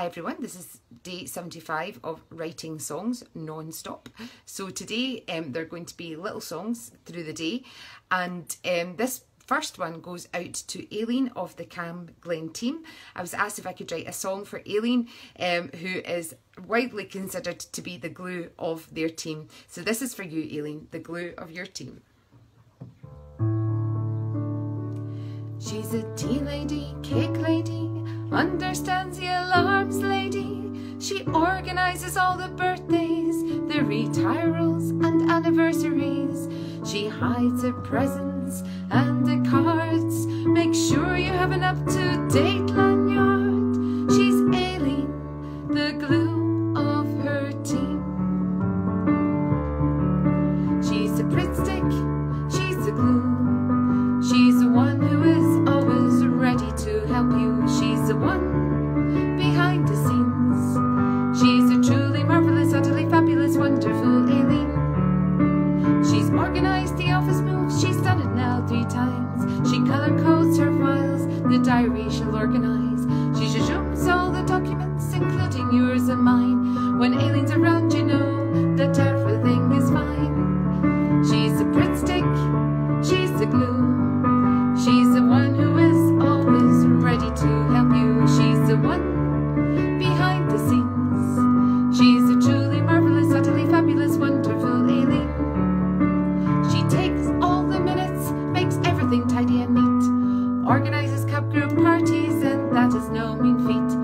Hi everyone, this is day 75 of writing songs non-stop. So today um, they're going to be little songs through the day and um, this first one goes out to Aileen of the Cam Glen team. I was asked if I could write a song for Aileen um, who is widely considered to be the glue of their team. So this is for you Aileen, the glue of your team. She's a tea lady, cake lady, understands the alarms lady. She organises all the birthdays, the retirals and anniversaries. She hides her presents and the cards. Now three times. She color codes her files, the diary she'll organize. She zooms all the documents, including yours and mine. When Aileen's around, you know that everything is fine. She's Pritt stick, she's the glue. She's the one who cup group parties, and that is no mean feat.